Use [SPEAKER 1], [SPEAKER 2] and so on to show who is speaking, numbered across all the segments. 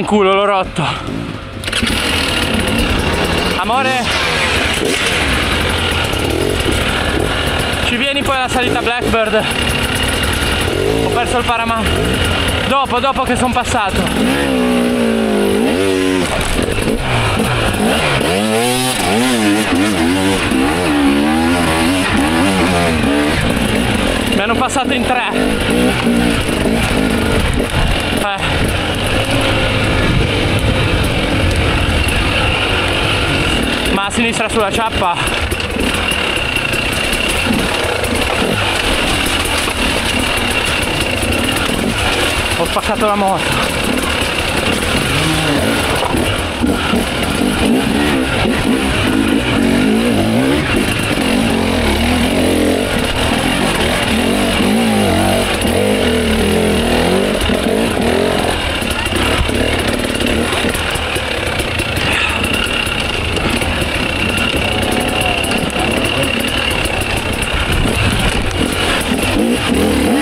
[SPEAKER 1] Vaffanculo, l'ho rotto. Amore, ci vieni poi alla salita Blackbird? Ho perso il paramount Dopo, dopo che sono passato. Mi hanno passato in tre sinistra sulla ciappa. Ho spaccato la moto. sono Yeah.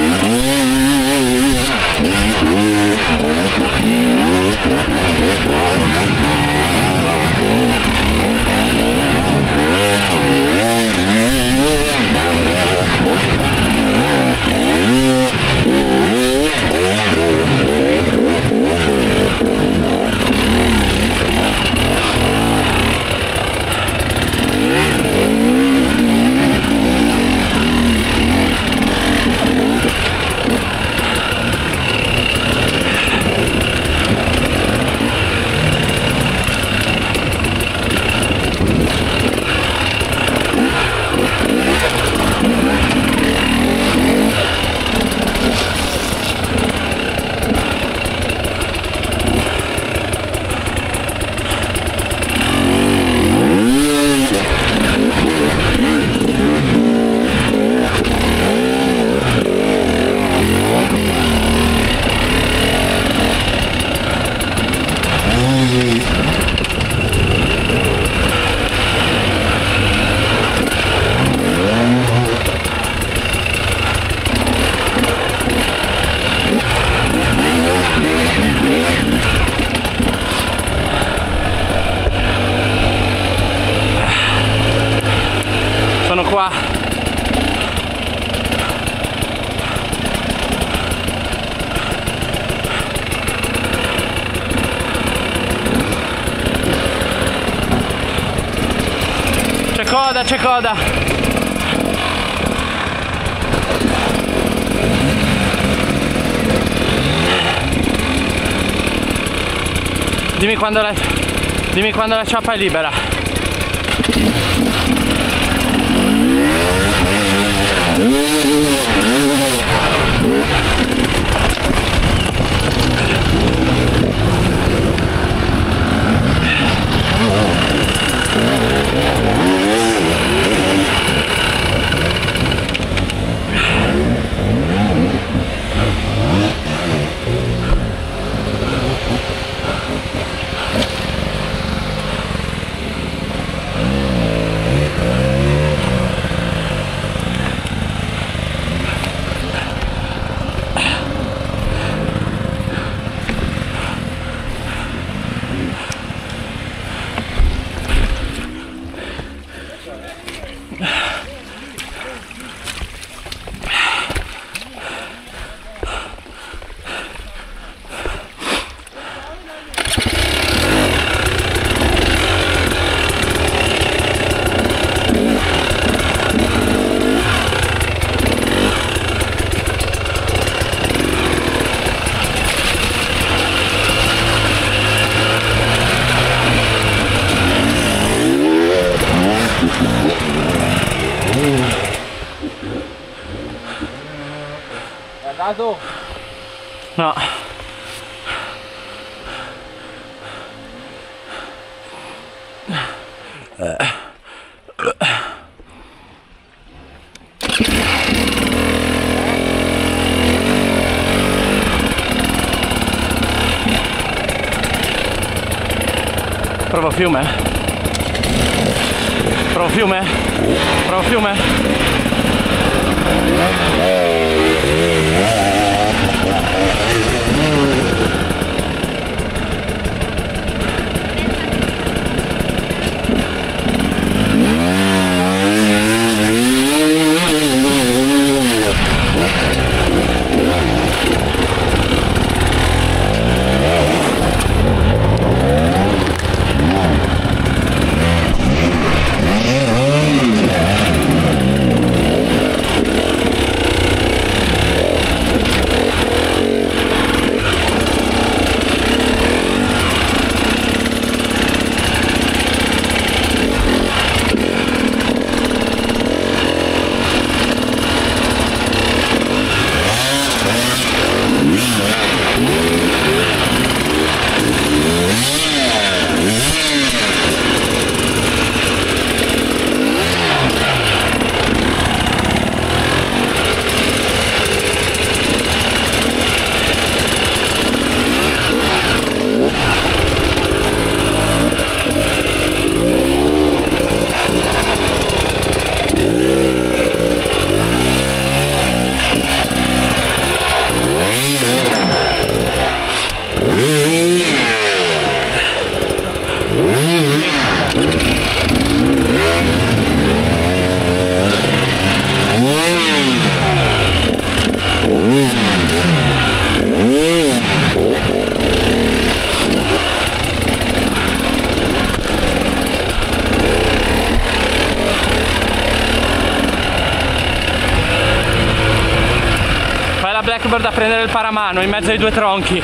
[SPEAKER 1] Qua. C'è coda c'è coda. Dimmi quando la dimmi quando la ciappa è libera Yeah.
[SPEAKER 2] Andato?
[SPEAKER 1] no Provo fiume? Provo fiume? Provo fiume? In mezzo ai due tronchi.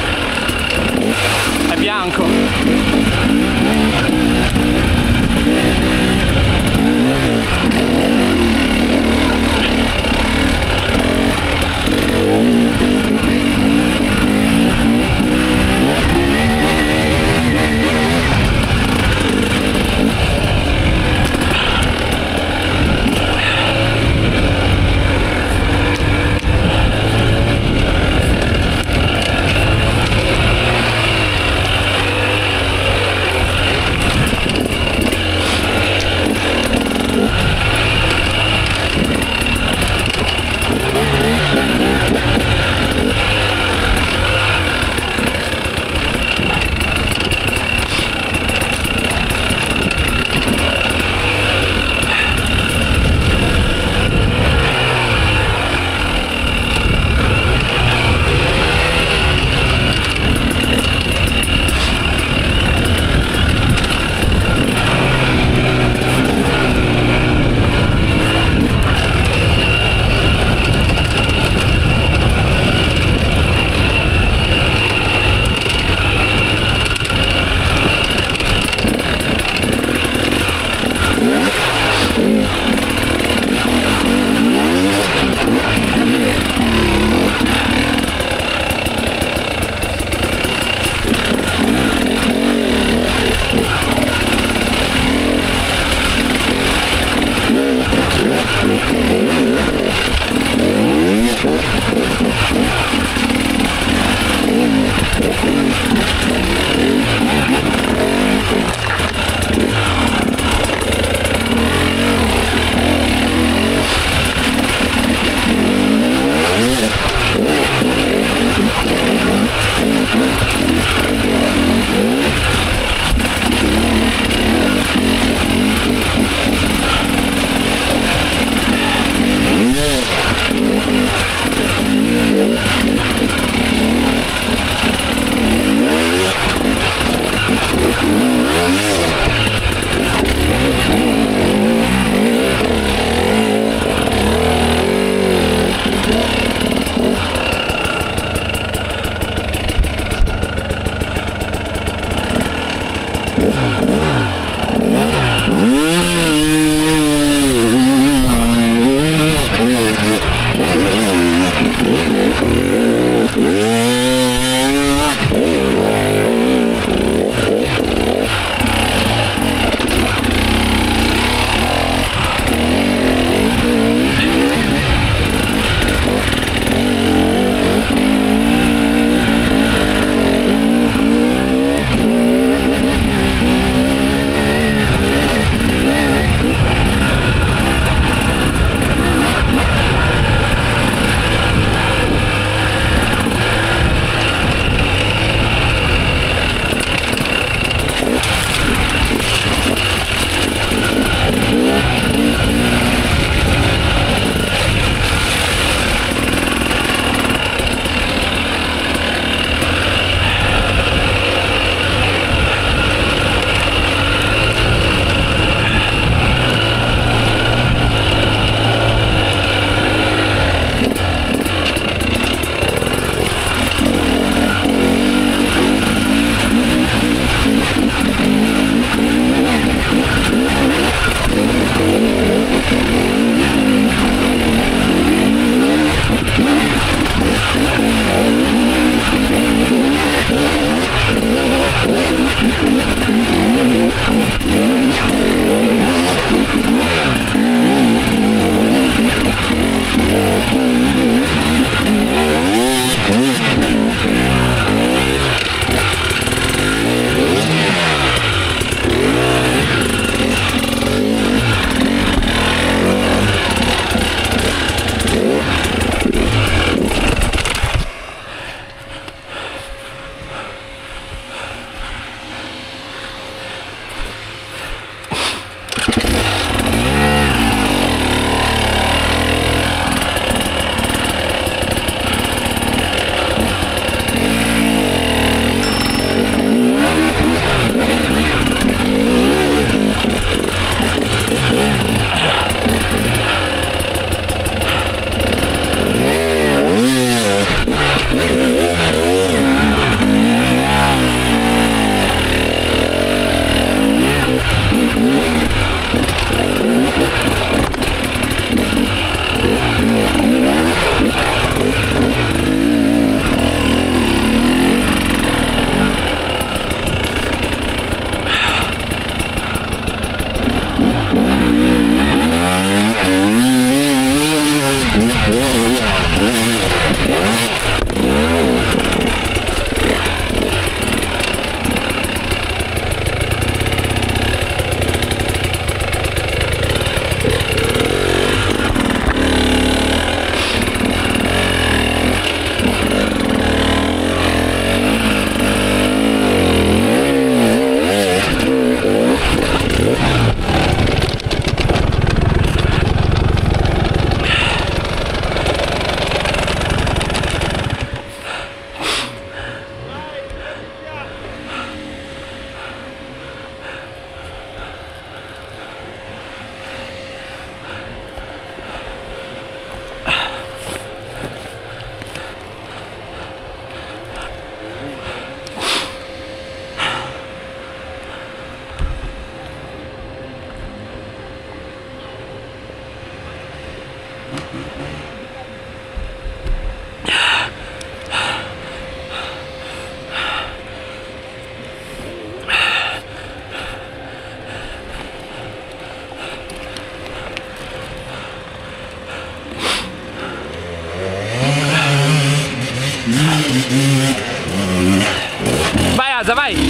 [SPEAKER 1] Vai Asa, vai!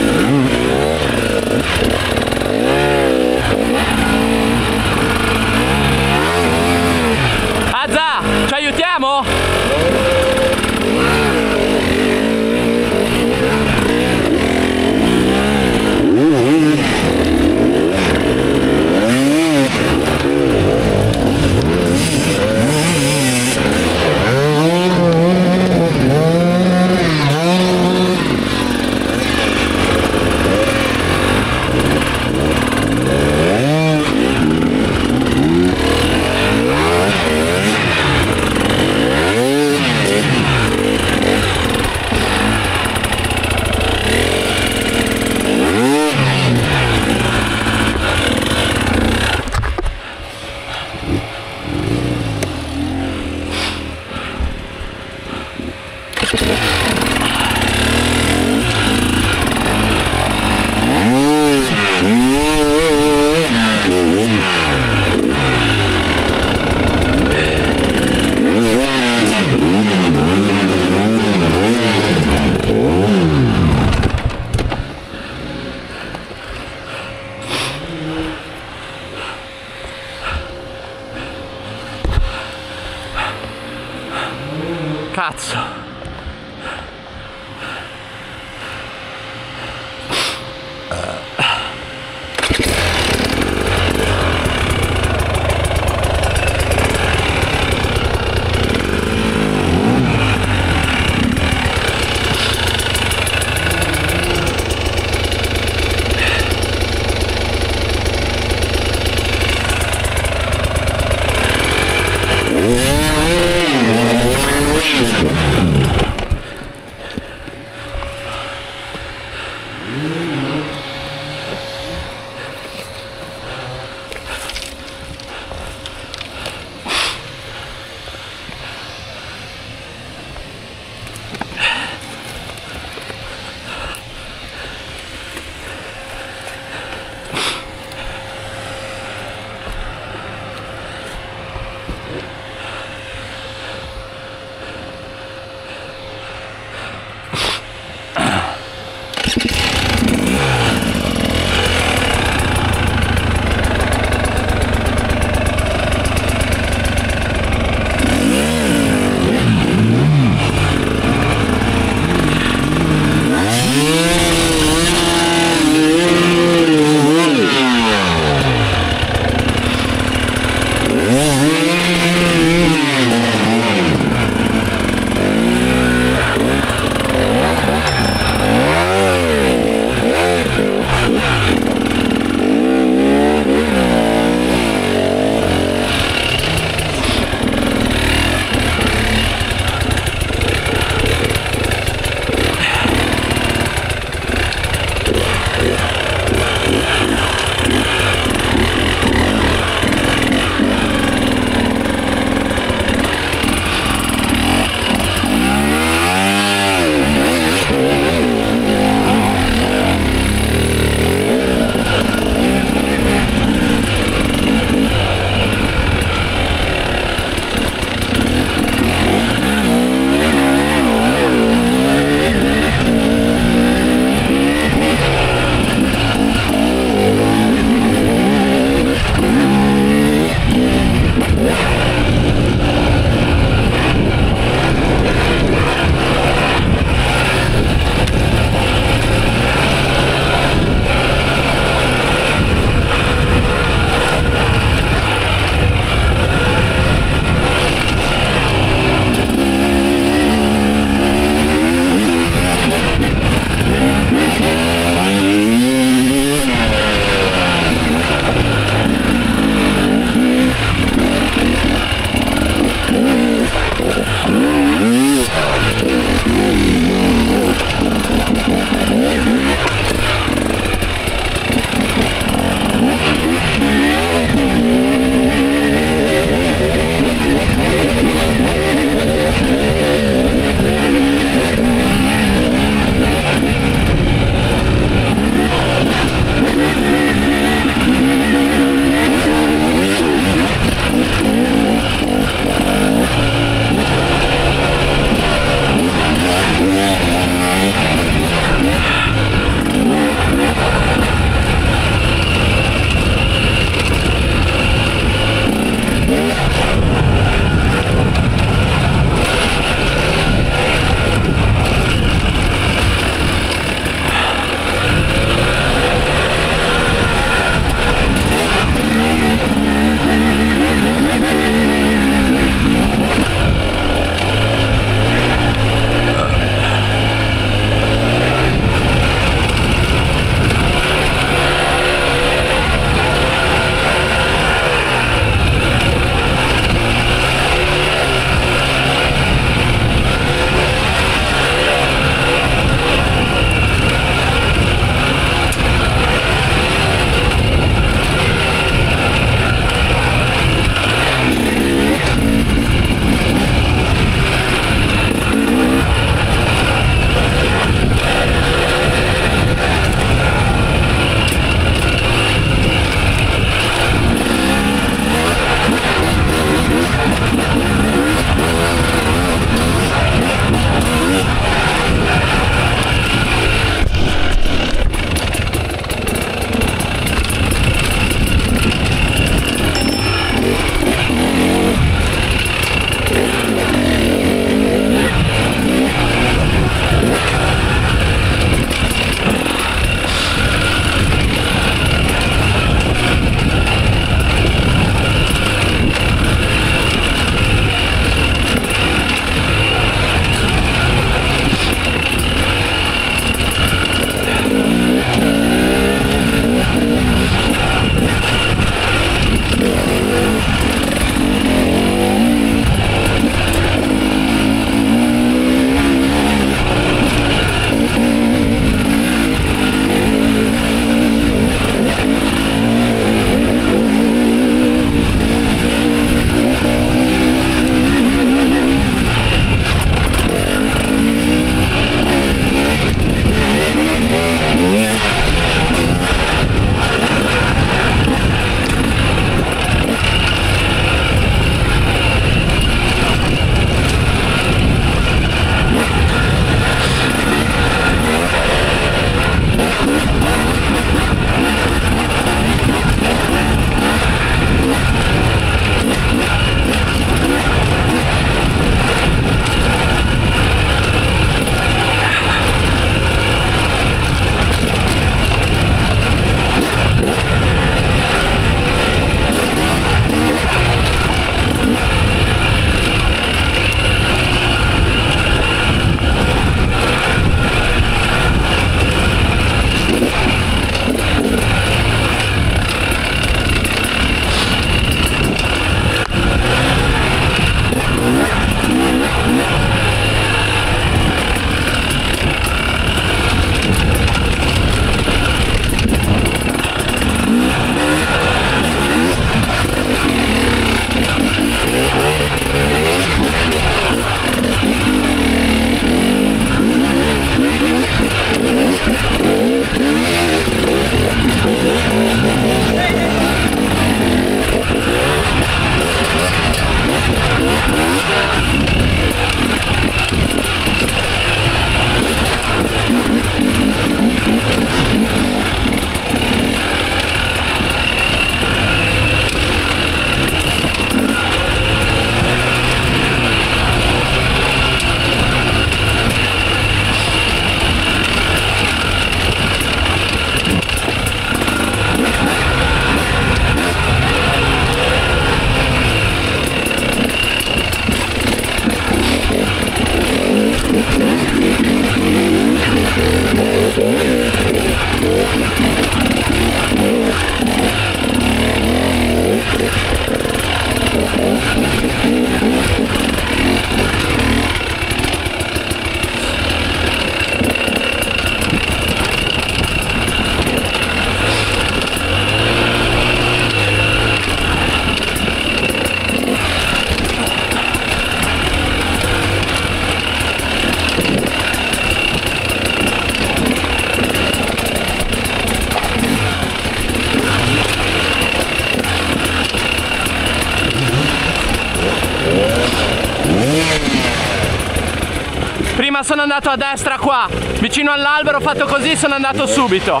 [SPEAKER 1] Andato a destra qua. Vicino all'albero ho fatto così sono andato subito.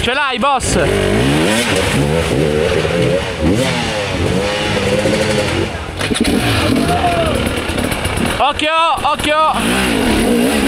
[SPEAKER 1] Ce l'hai, boss? Occhio, occhio!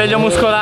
[SPEAKER 1] velha muscular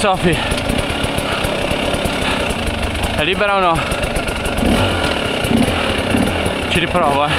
[SPEAKER 1] Sofi? È libera o no? Ci riprovo eh.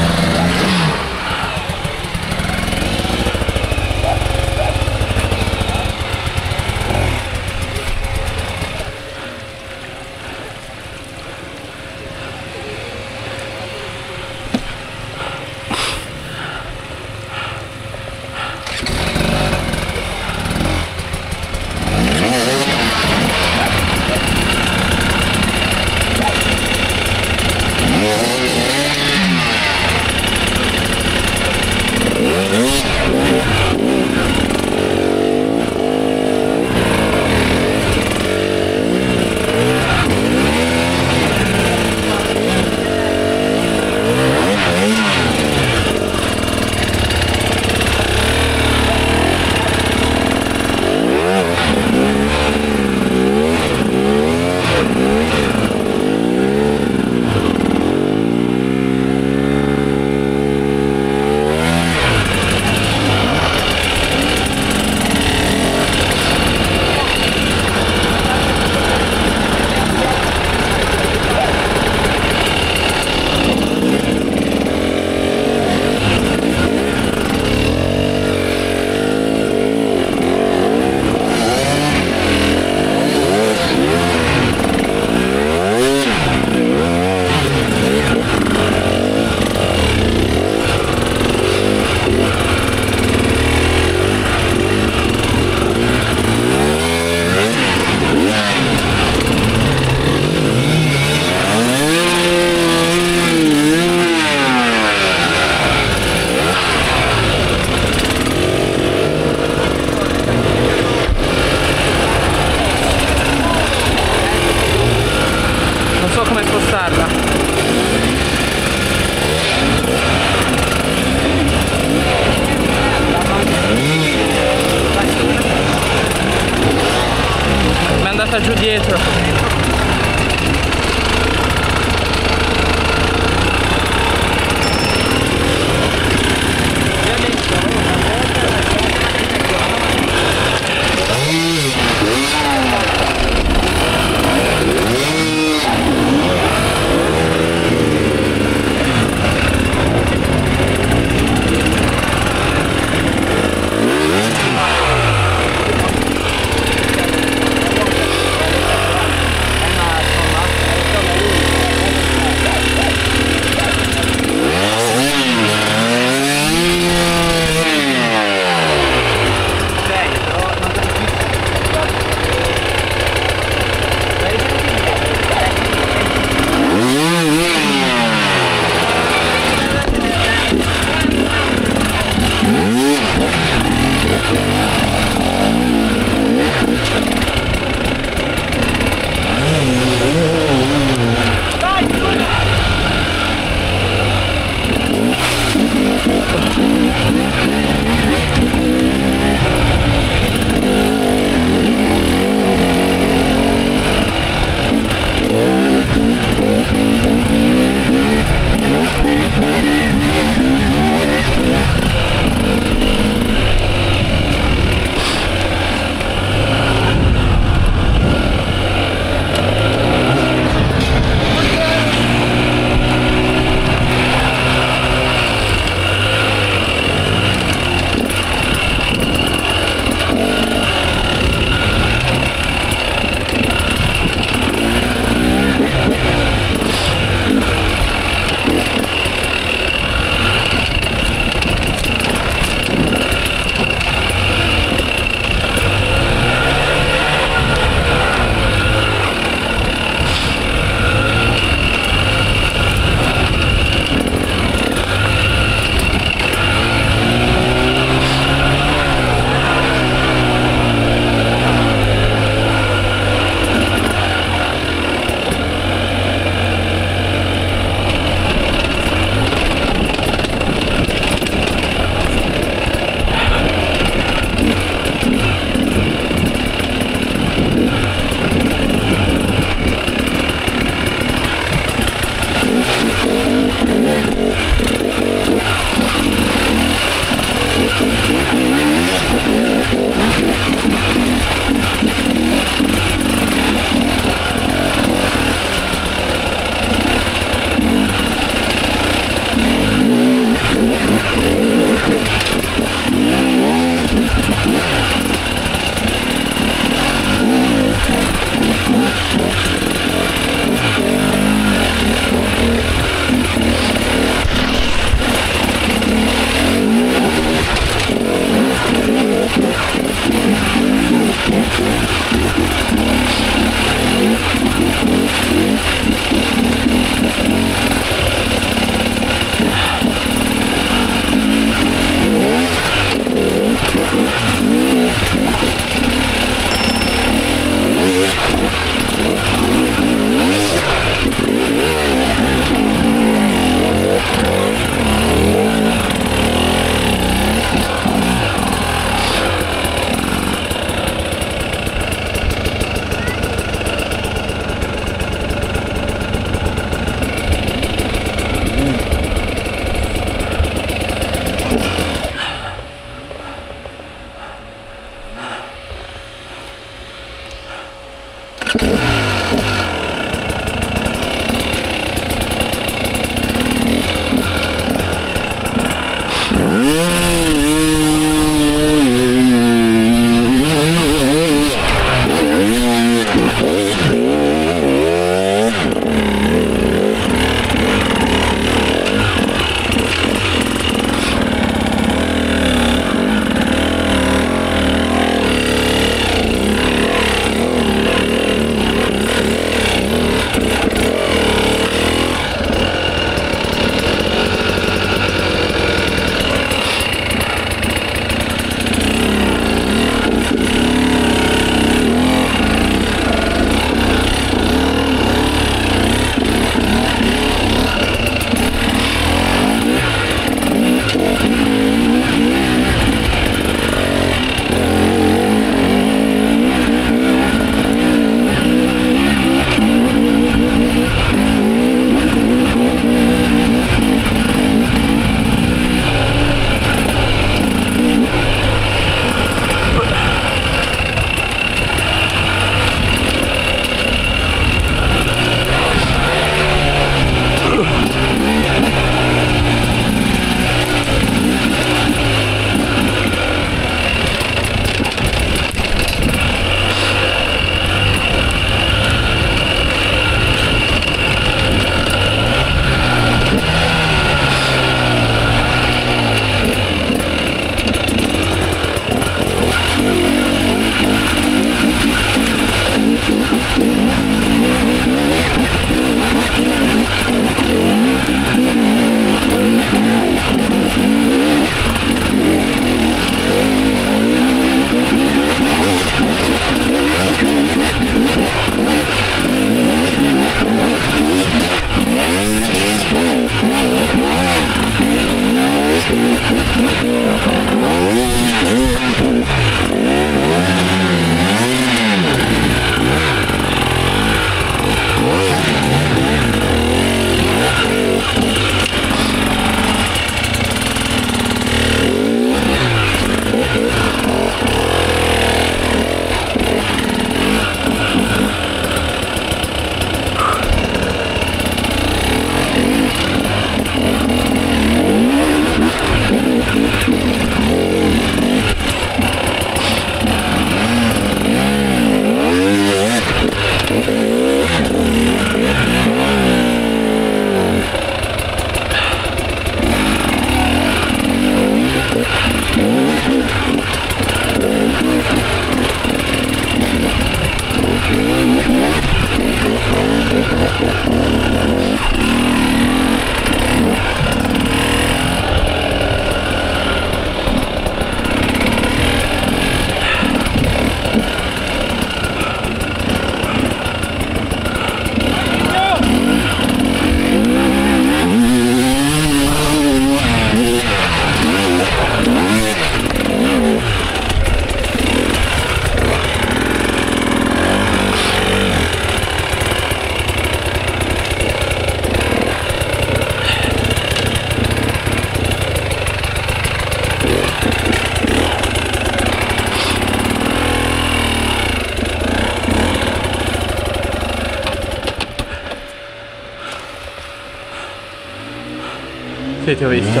[SPEAKER 1] Ti ho visto.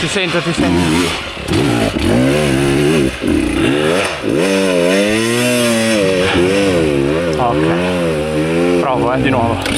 [SPEAKER 1] Ti sento, ti sento. Ok. Provo, eh, di nuovo.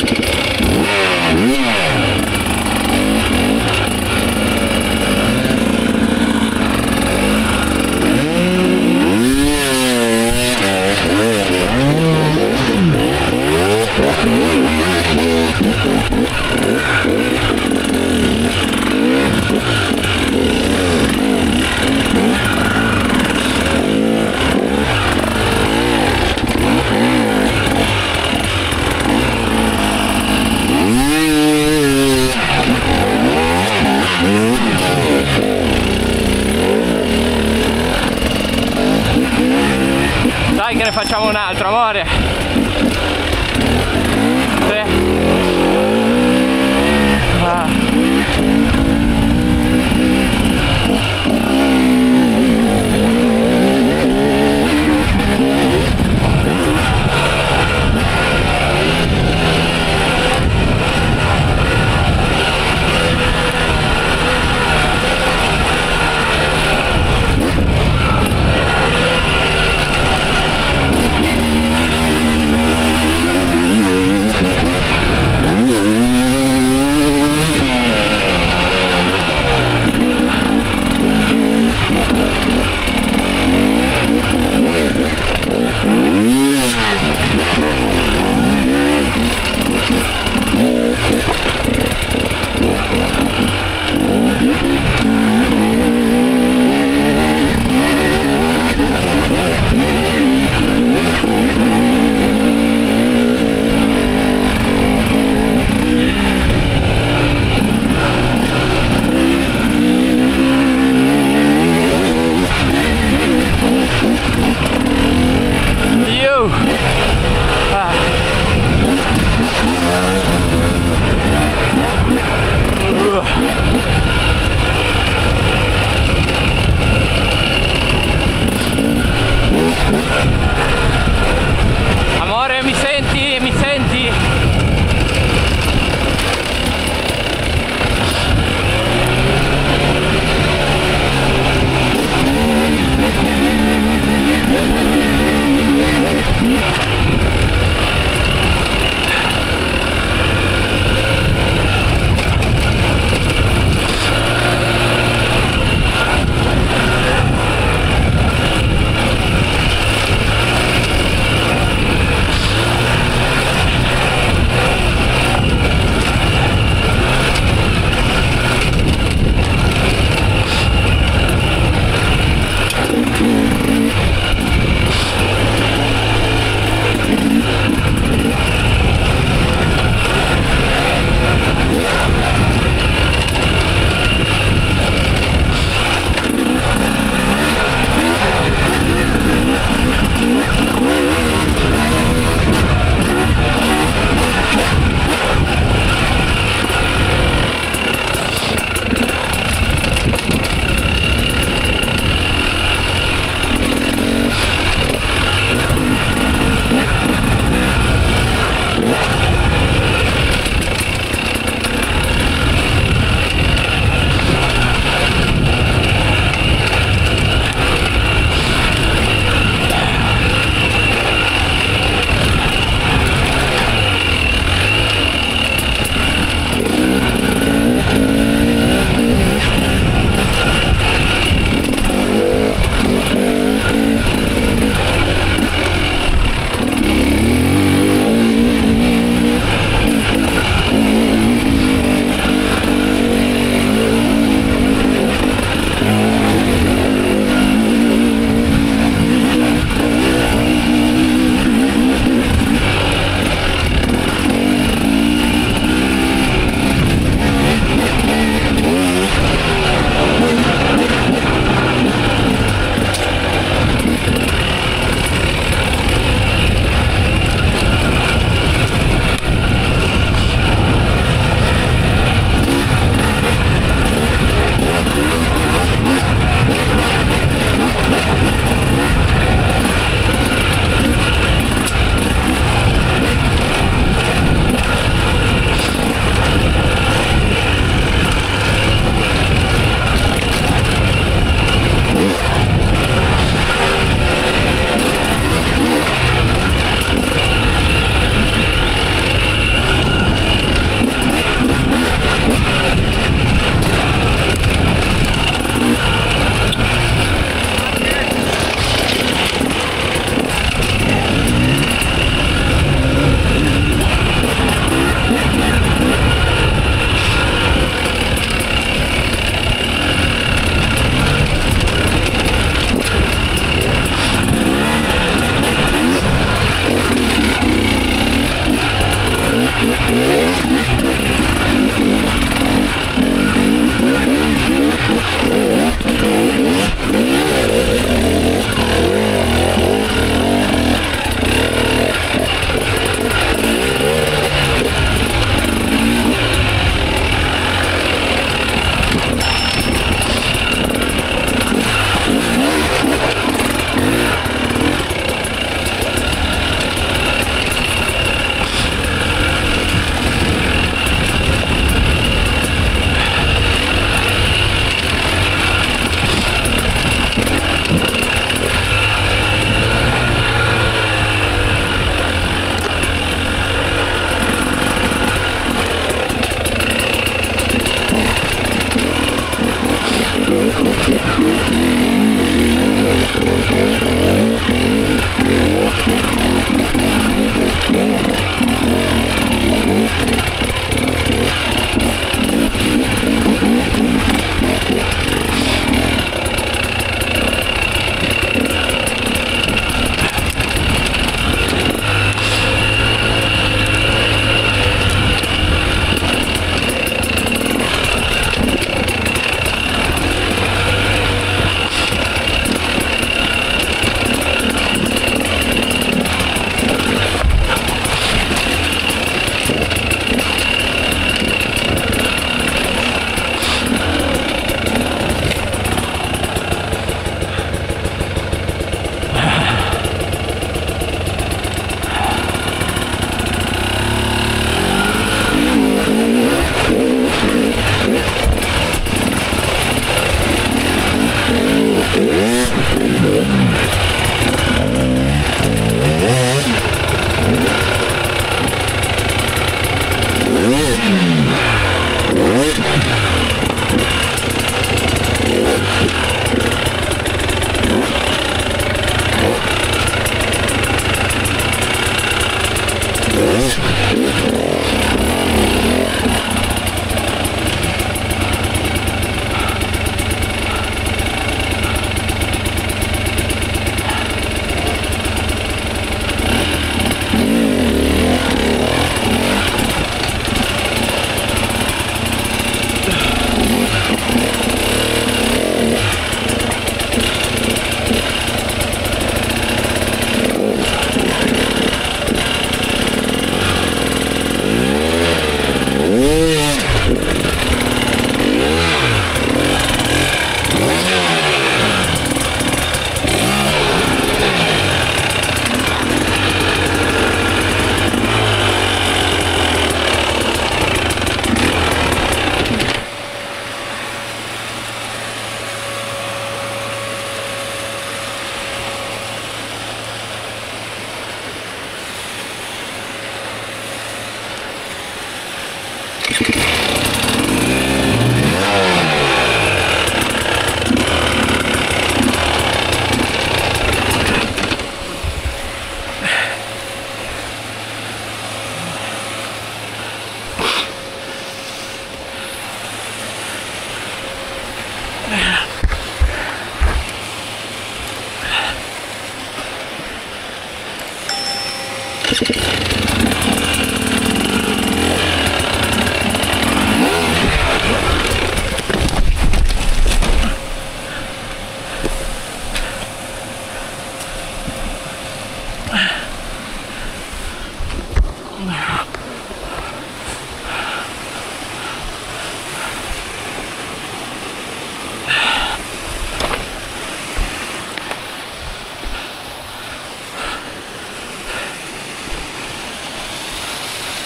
[SPEAKER 1] Facciamo un altro, amore.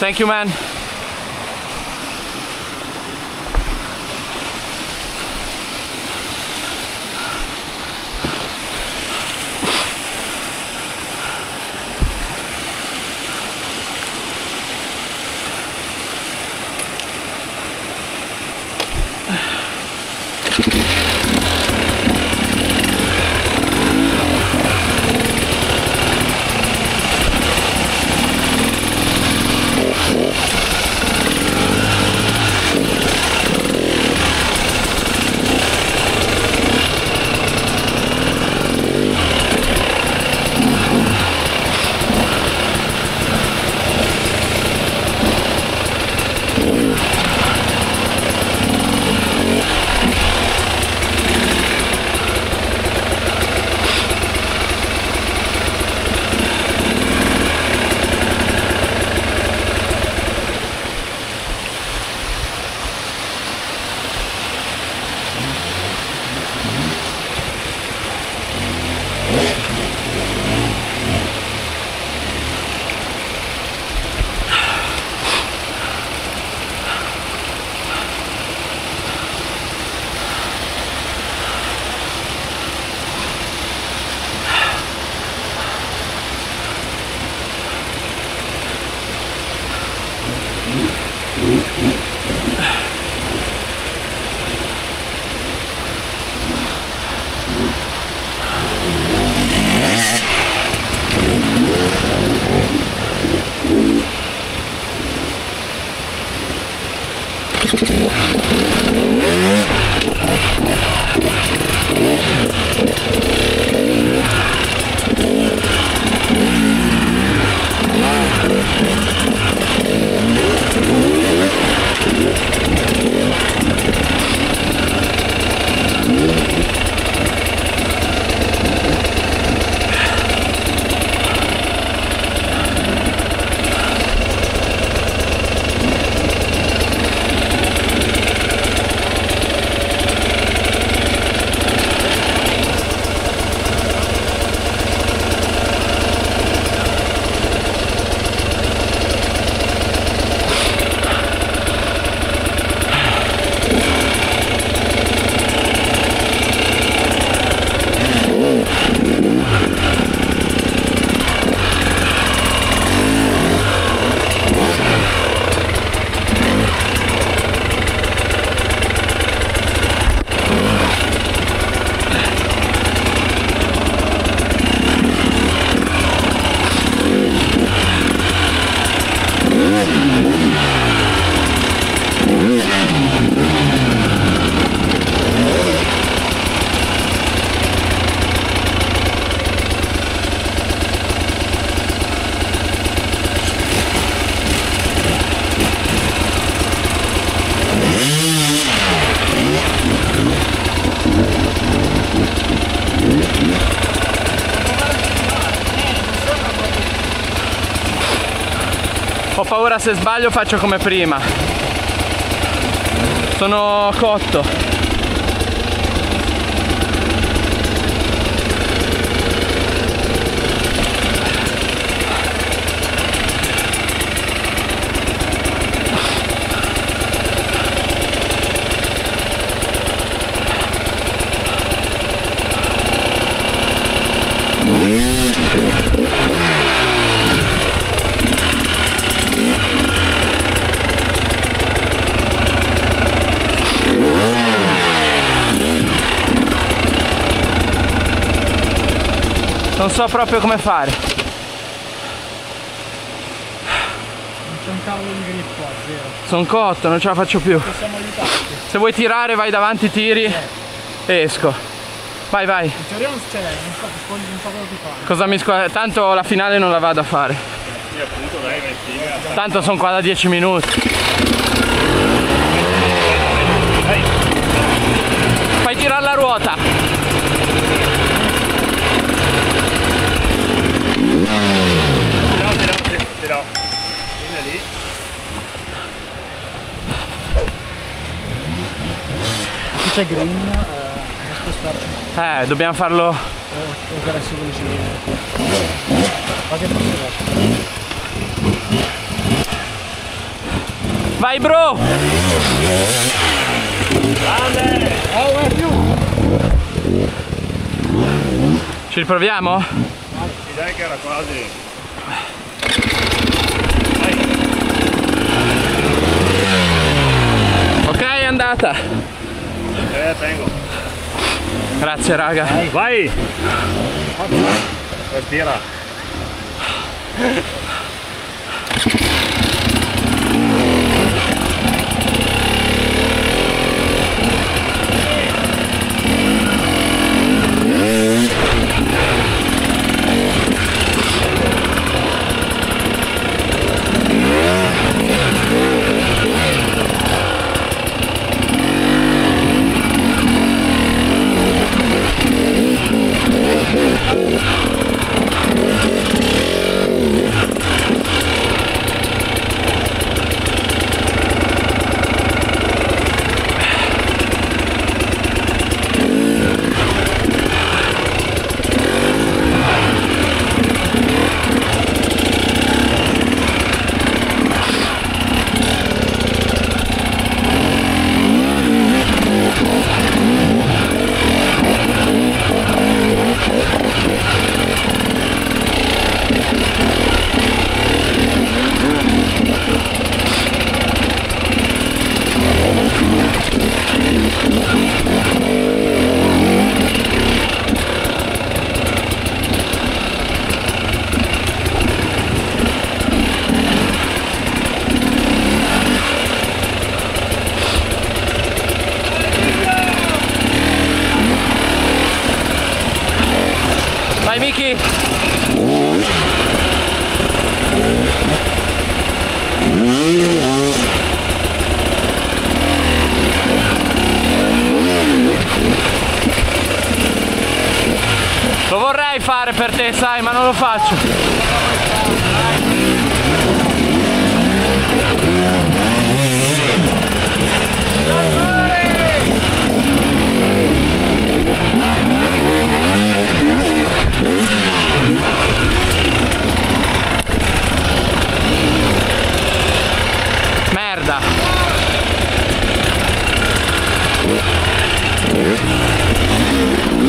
[SPEAKER 1] Thank you man. Paura se sbaglio faccio come prima. Sono cotto. Non so proprio come fare.
[SPEAKER 2] Non c'è un cavolo di grip qua, zero.
[SPEAKER 1] Sono cotto, non ce la faccio più.
[SPEAKER 2] Possiamo aiutarti.
[SPEAKER 1] Se vuoi tirare vai davanti, tiri. Esco. Vai, vai.
[SPEAKER 2] In teoria non c'è lei, non so, non so cosa ti fare.
[SPEAKER 1] Cosa mi scu- Tanto la finale non la vado a fare.
[SPEAKER 3] Sì, appunto, dai, metti.
[SPEAKER 1] Tanto sono qua da 10 minuti. Fai tirare la ruota.
[SPEAKER 3] Tira, tira, tira, tira. Vieni lì.
[SPEAKER 2] Qui c'è green, eh, spostarci.
[SPEAKER 1] Eh, dobbiamo farlo.
[SPEAKER 2] Eh, adesso vicino. Ma che posso fare?
[SPEAKER 1] Vai bro!
[SPEAKER 3] Grande!
[SPEAKER 1] Ci riproviamo?
[SPEAKER 3] Sì, dai che era quasi.
[SPEAKER 1] Ok, è andata.
[SPEAKER 3] Eh, tengo.
[SPEAKER 1] Grazie raga.
[SPEAKER 3] Vai! Respira.
[SPEAKER 1] Vai Miki! Lo vorrei fare per te, sai, ma non lo faccio.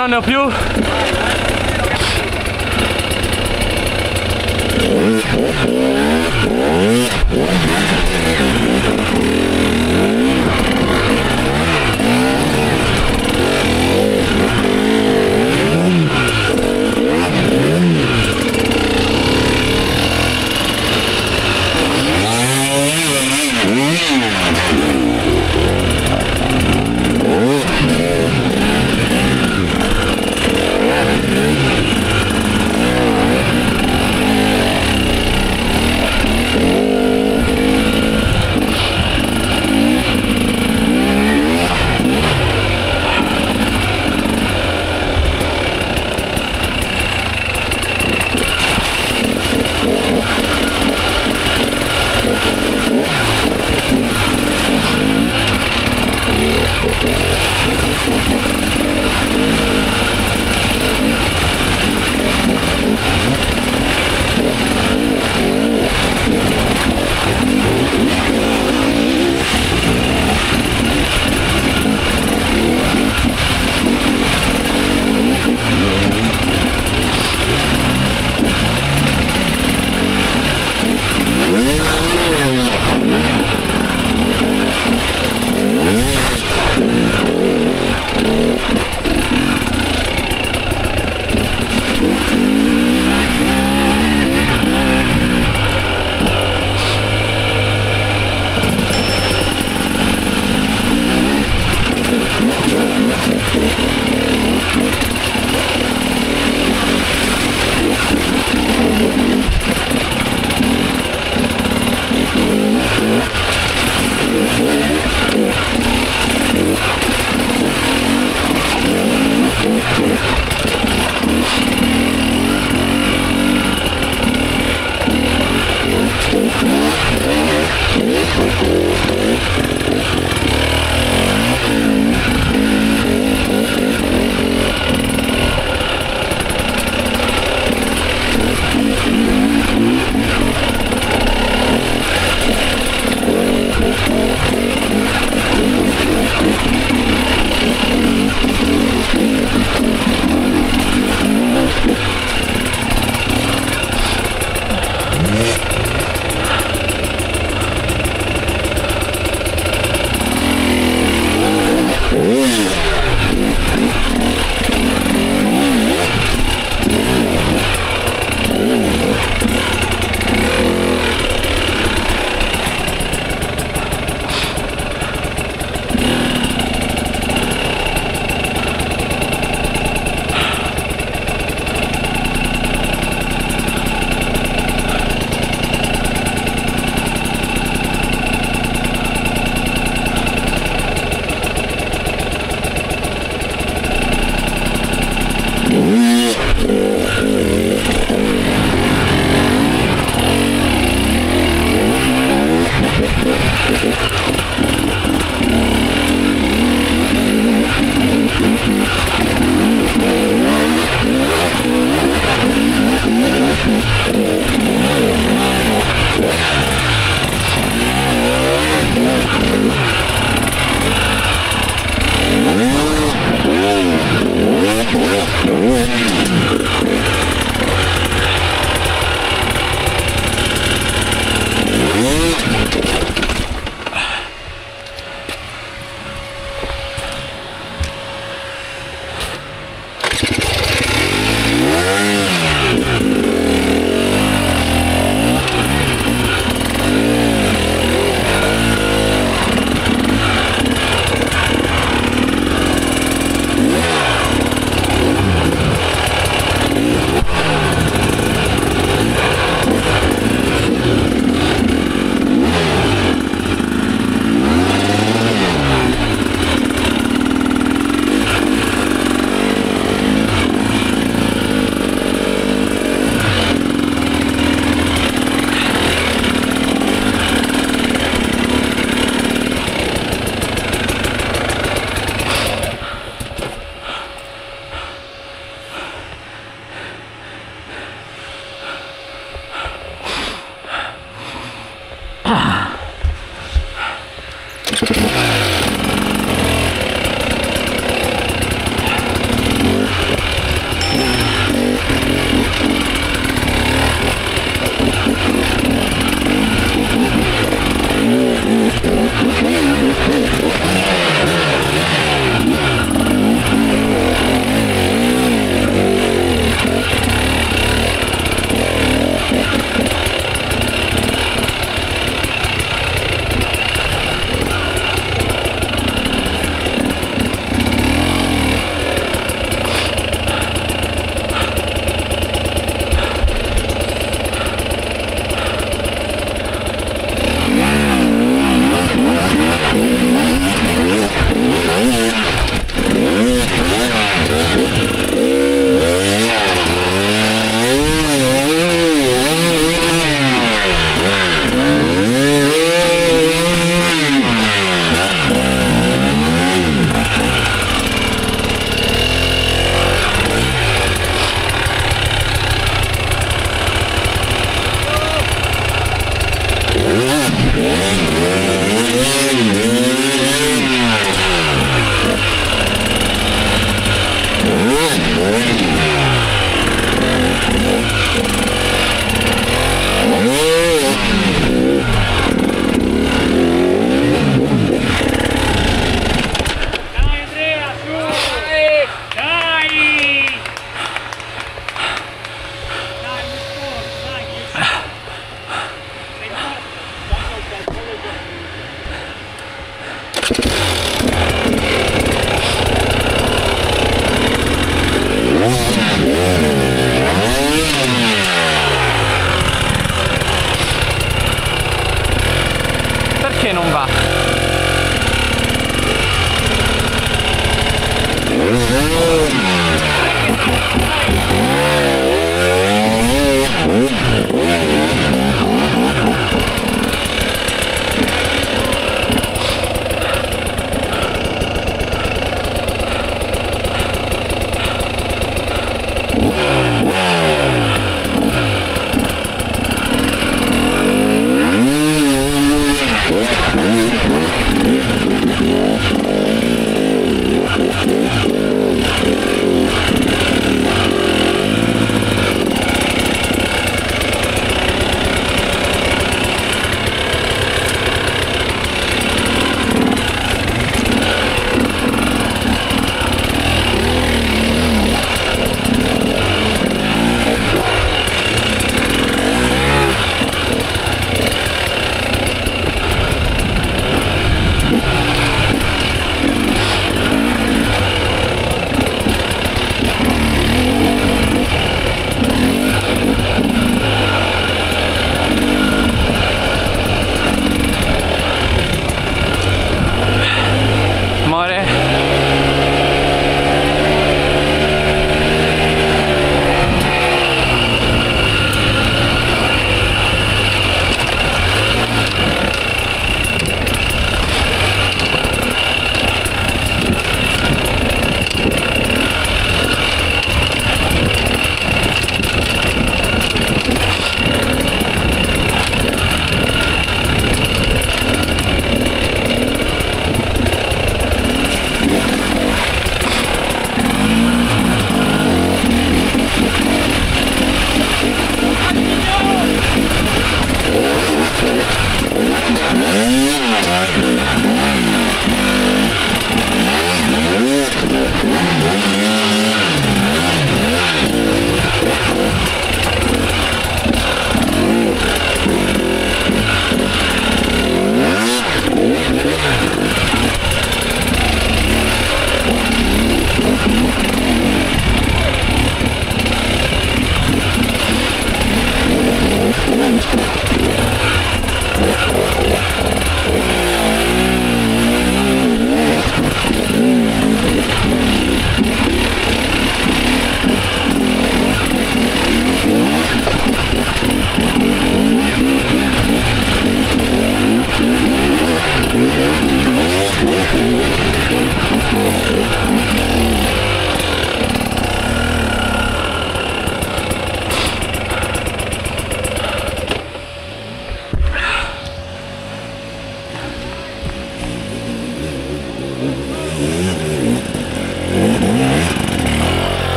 [SPEAKER 2] on the fuel.
[SPEAKER 1] Oh,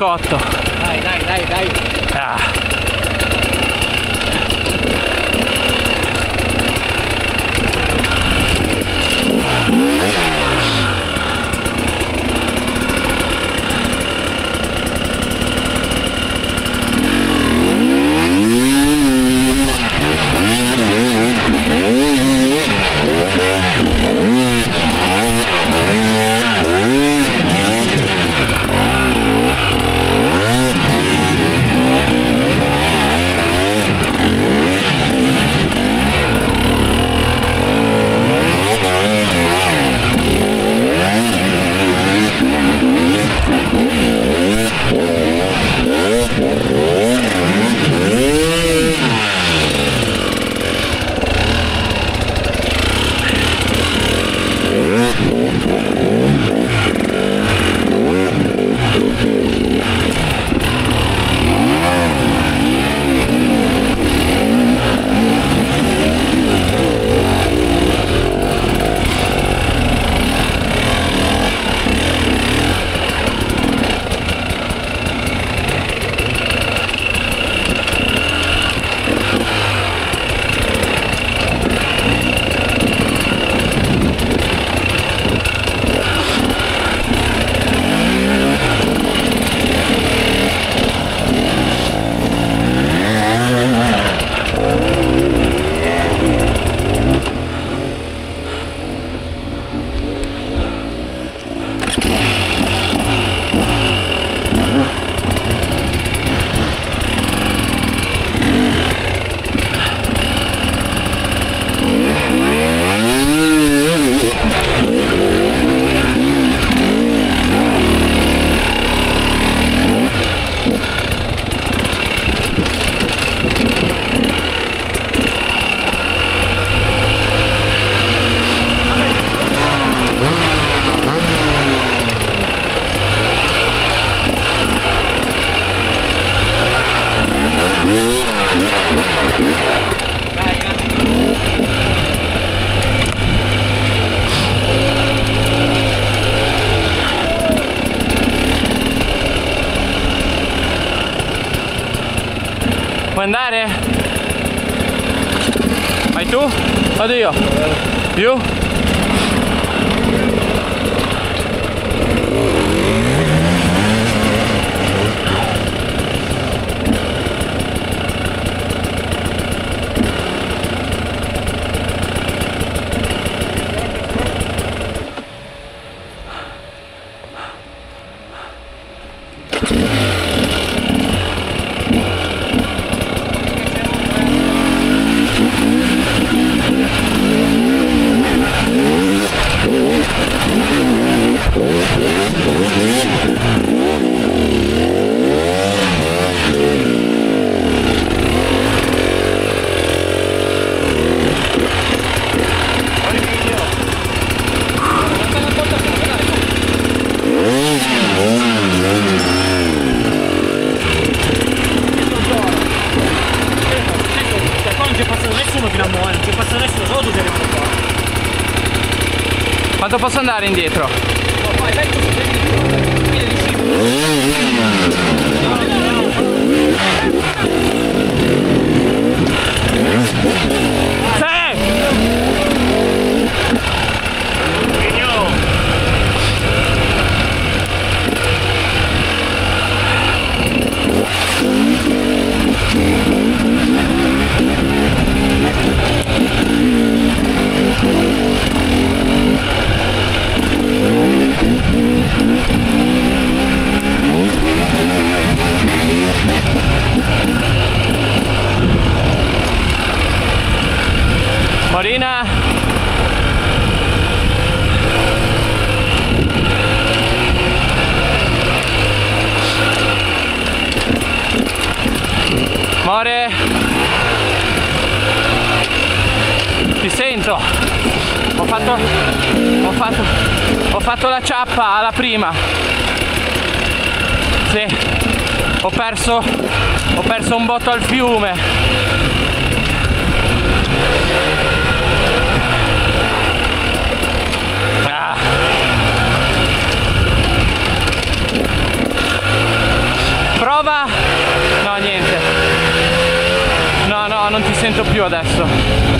[SPEAKER 1] 58 andare indietro? la ciappa alla prima. Sì. ho perso ho perso un botto al fiume. Ah. Prova. No niente. No no non ti sento più adesso.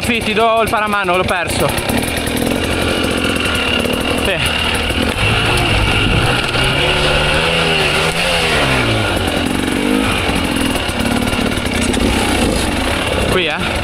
[SPEAKER 1] Sofì, ti do il paramano, l'ho perso. Sì.
[SPEAKER 2] Qui, eh?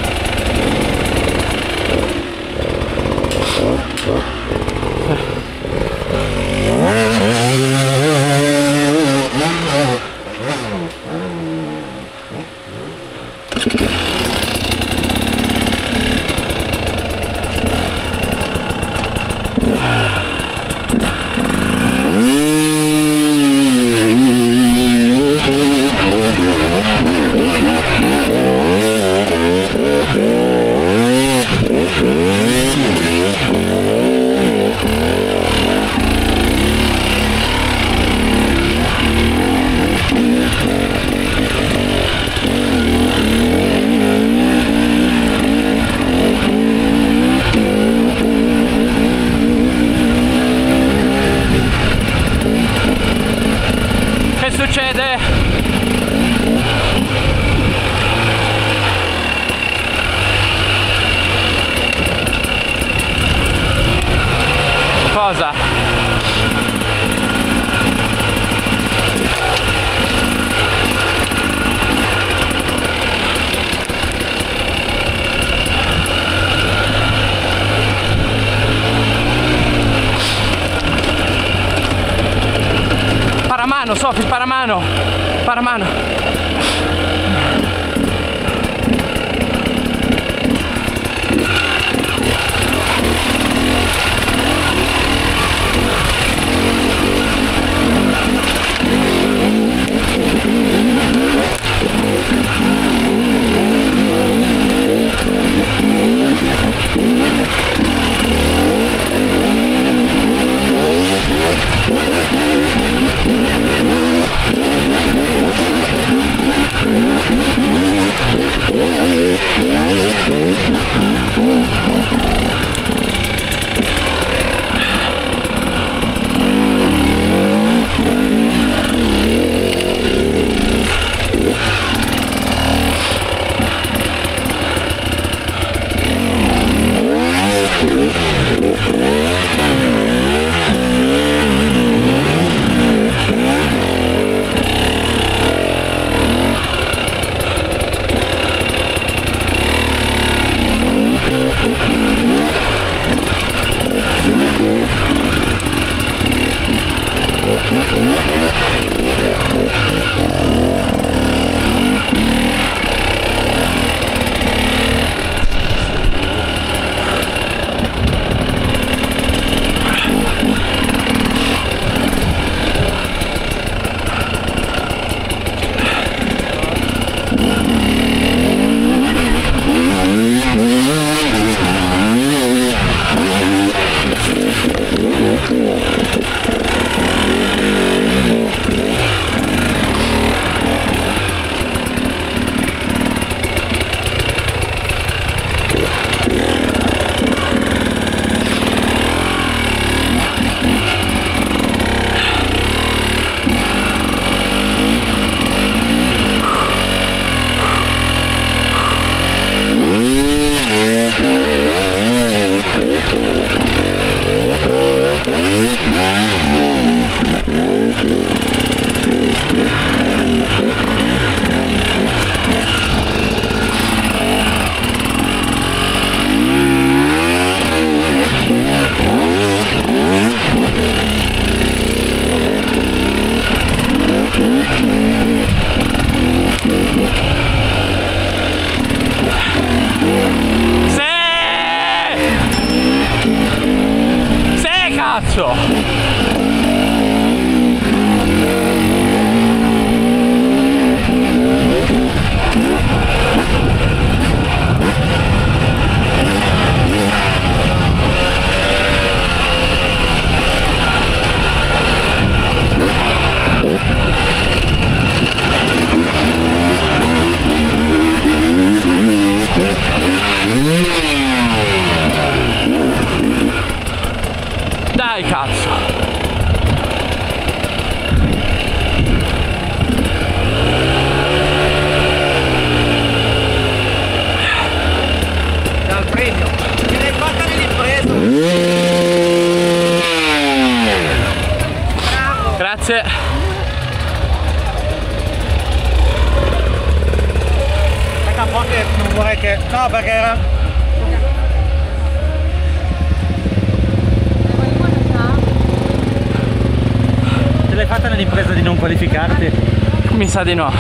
[SPEAKER 2] Di
[SPEAKER 1] no,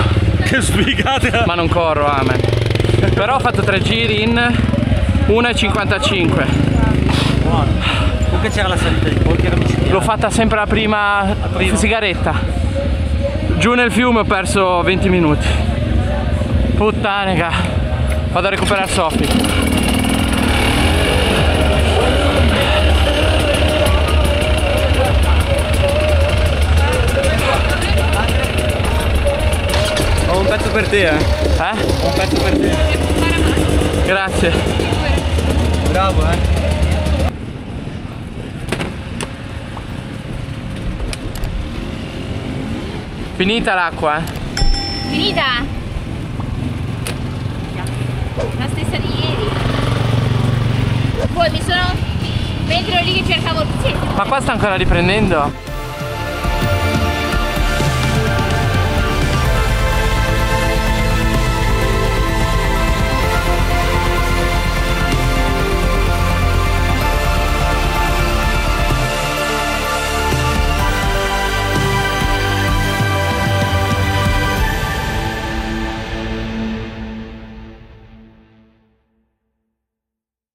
[SPEAKER 2] Che sfigata!
[SPEAKER 1] ma non corro, amen. Però ho fatto tre giri in 1,55.
[SPEAKER 2] Buono. Comunque c'era la salita di Polchi, era.
[SPEAKER 1] L'ho fatta sempre la prima,
[SPEAKER 2] prima.
[SPEAKER 1] sigaretta. Giù nel fiume ho perso 20 minuti. Puttanica. Vado a recuperare Sofi.
[SPEAKER 2] Pezzo per te, eh.
[SPEAKER 1] Eh?
[SPEAKER 2] Un pezzo per te.
[SPEAKER 1] Grazie.
[SPEAKER 2] Bravo, eh.
[SPEAKER 1] Finita l'acqua, eh?
[SPEAKER 4] Finita? La stessa di ieri. Poi mi sono... Mentre ero lì che cercavo il.
[SPEAKER 1] Ma qua sta ancora riprendendo?